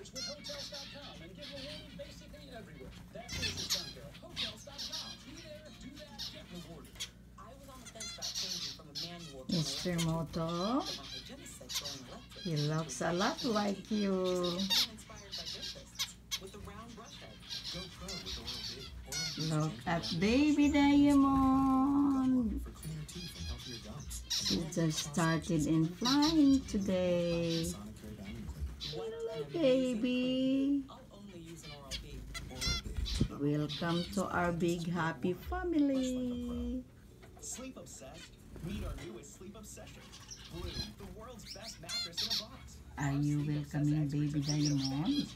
hours with Hotels.com and get rewarded basically everywhere. That's what it's done, girl. Hotels.com. Be there, do that, get rewarded. I was on the fence about changing from a manual to Mr. an Muto, electric, but my hygienist said going electric. he looks a lot like you. It's inspired by dentists with the round brush head. Go pro with Oral-B. Oral-B Look at baby Diamond. For cleaner teeth and healthier gums. She just started in flying today. Hello, baby. Welcome to our big happy family. Sleep obsessed? Meet our newest sleep obsession. Bloom, the world's best mattress in a box. Are you welcoming baby Diamond?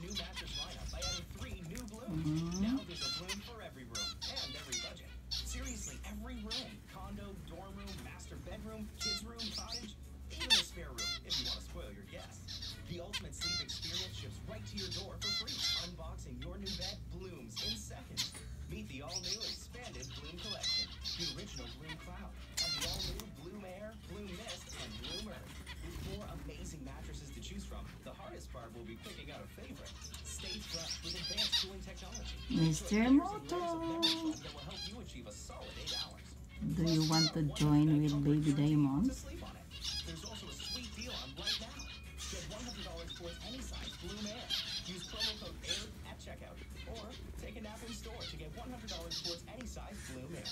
To your door for free. Unboxing your new bed blooms in seconds. Meet the all-new expanded Bloom collection. The original Bloom Cloud and the all-new Bloom Air, Bloom Mist, and Bloom Earth. With four amazing mattresses to choose from, the hardest part will be picking out a favorite. Stay fresh with advanced cooling technology. Mr. Layers and layers of Muto. that will help you achieve a solid eight hours. Do you want to join with baby Diamond? $100 towards any size Bloom Air. Use promo code AIR at checkout. Or take a nap in store to get $100 towards any size Bloom Air.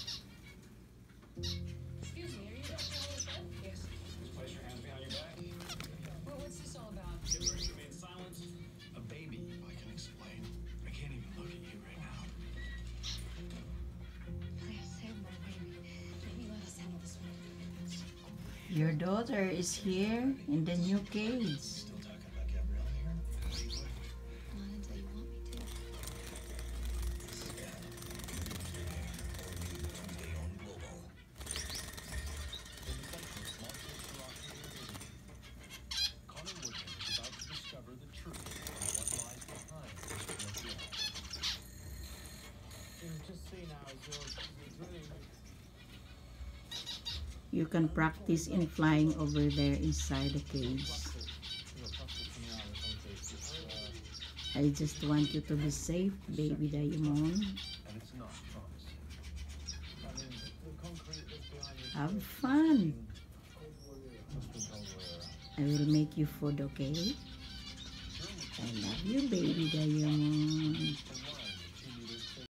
Excuse me, are you Dr. Elizabeth? Yes. Just place your hands behind your back. Well, what's this all about? Get ready to remain silent. A baby. I can explain. I can't even look at you right now. Please save my baby. Maybe let us handle this one. Your daughter is here in the new cage. You can practice in flying over there inside the cage. I just want you to be safe, baby Diamond. Have fun. I will make you food, okay? I love you, baby Diamond.